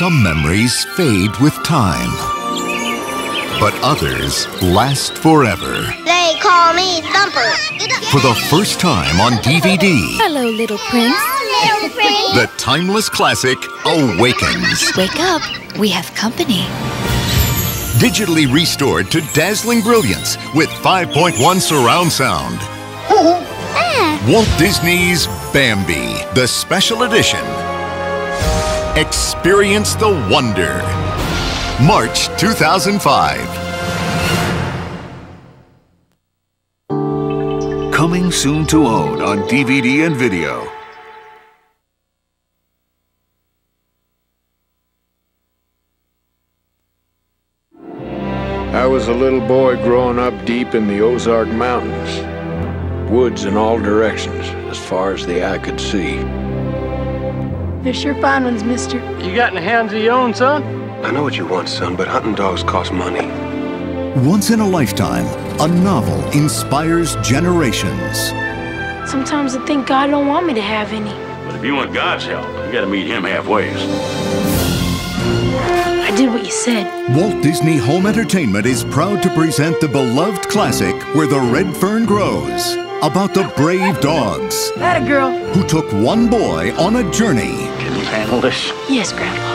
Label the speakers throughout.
Speaker 1: Some memories fade with time, but others last forever.
Speaker 2: They call me Thumper.
Speaker 1: For the first time on DVD,
Speaker 3: Hello, little prince.
Speaker 2: Little prince.
Speaker 1: the timeless classic awakens.
Speaker 3: Wake up. We have company.
Speaker 1: Digitally restored to dazzling brilliance with 5.1 surround sound. Walt Disney's Bambi, the special edition. Experience the wonder. March 2005. Coming soon to own on DVD and video.
Speaker 4: I was a little boy growing up deep in the Ozark Mountains. Woods in all directions, as far as the eye could see.
Speaker 5: They're sure fine ones, mister.
Speaker 6: You got any hounds of your own, son?
Speaker 7: I know what you want, son, but hunting dogs cost money.
Speaker 1: Once in a lifetime, a novel inspires generations.
Speaker 5: Sometimes I think God don't want me to have any.
Speaker 6: But if you want God's help, you gotta meet him halfway.
Speaker 5: I did what you said.
Speaker 1: Walt Disney Home Entertainment is proud to present the beloved classic Where the Red Fern Grows about the brave dogs
Speaker 5: That a girl.
Speaker 1: who took one boy on a journey
Speaker 6: Can you handle this?
Speaker 5: Yes, Grandpa.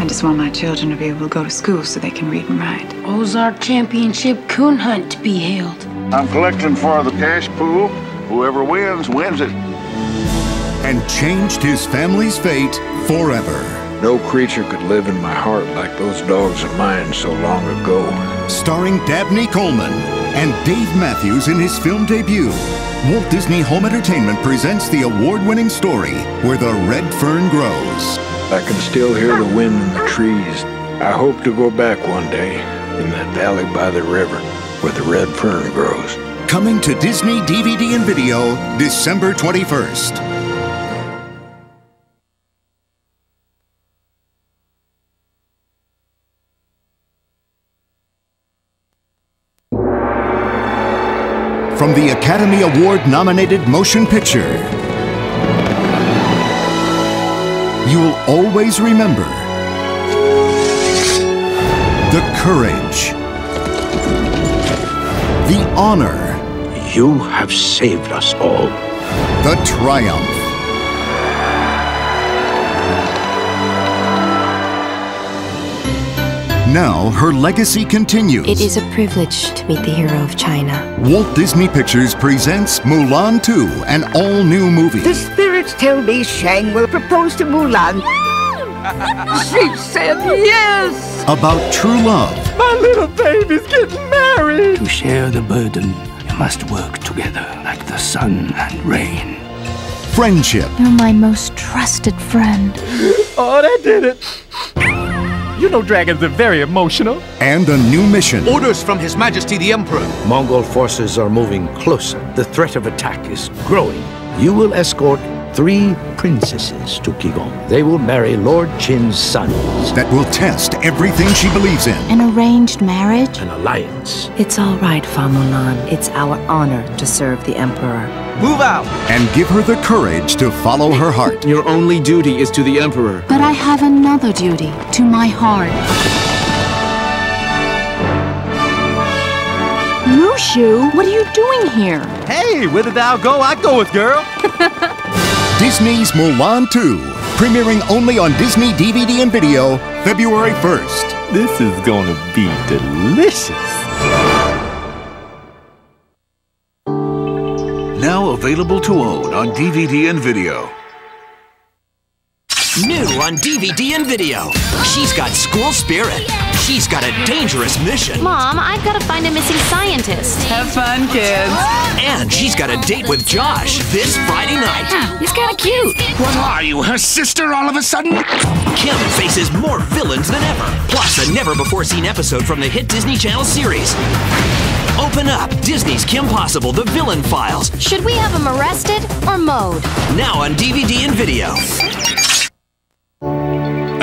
Speaker 8: I just want my children to be able to go to school so they can read and write.
Speaker 5: Ozark Championship Coon Hunt to be held.
Speaker 9: I'm collecting for the cash pool. Whoever wins, wins it.
Speaker 1: and changed his family's fate forever.
Speaker 4: No creature could live in my heart like those dogs of mine so long ago.
Speaker 1: Starring Dabney Coleman and Dave Matthews in his film debut. Walt Disney Home Entertainment presents the award winning story Where the Red Fern Grows.
Speaker 4: I can still hear the wind in the trees. I hope to go back one day in that valley by the river where the red fern grows.
Speaker 1: Coming to Disney DVD and video December 21st. From the Academy Award nominated motion picture, you'll always remember the courage, the honor,
Speaker 4: You have saved us all.
Speaker 1: the triumph. Now her legacy continues.
Speaker 3: It is a privilege to meet the hero of China.
Speaker 1: Walt Disney Pictures presents Mulan 2, an all new movie.
Speaker 10: The spirits tell me Shang will propose to Mulan. she said yes!
Speaker 1: About true love,
Speaker 10: My little baby's getting married!
Speaker 11: To share the burden, you must work together like the sun and rain.
Speaker 1: friendship,
Speaker 3: You're my most trusted friend.
Speaker 6: Oh, that did it. You know dragons are very emotional.
Speaker 1: and a new mission.
Speaker 11: Orders from His Majesty the Emperor.
Speaker 12: Mongol forces are moving closer. The threat of attack is growing. You will escort three princesses to Qui Gong. They will marry Lord Qin's sons.
Speaker 1: that will test everything she believes in.
Speaker 3: An arranged marriage?
Speaker 12: An alliance.
Speaker 13: It's all right, Fa Mulan. It's our honor to serve the Emperor.
Speaker 11: Move out!
Speaker 1: and give her the courage to follow her heart.
Speaker 11: Your only duty is to the Emperor.
Speaker 3: But I have another duty to my heart. Mushu, what are you doing here?
Speaker 6: Hey, where did thou go? I go with girl.
Speaker 1: Disney's Mulan 2, premiering only on Disney DVD and video February 1st.
Speaker 6: This is gonna be delicious.
Speaker 1: Now available to own on DVD and video.
Speaker 14: New on DVD and video. She's got school spirit. She's got a dangerous mission.
Speaker 3: Mom, I've got to find a missing scientist.
Speaker 10: Have fun, kids.
Speaker 14: And she's got a date with Josh this Friday night.
Speaker 3: He's kind of cute.
Speaker 11: What are you, her sister all of a sudden?
Speaker 14: Kim faces more villains than ever. Plus, a never before seen episode from the hit Disney Channel series. Open up Disney's Kim Possible, The Villain Files.
Speaker 3: Should we have him arrested or mowed?
Speaker 14: Now on DVD and video.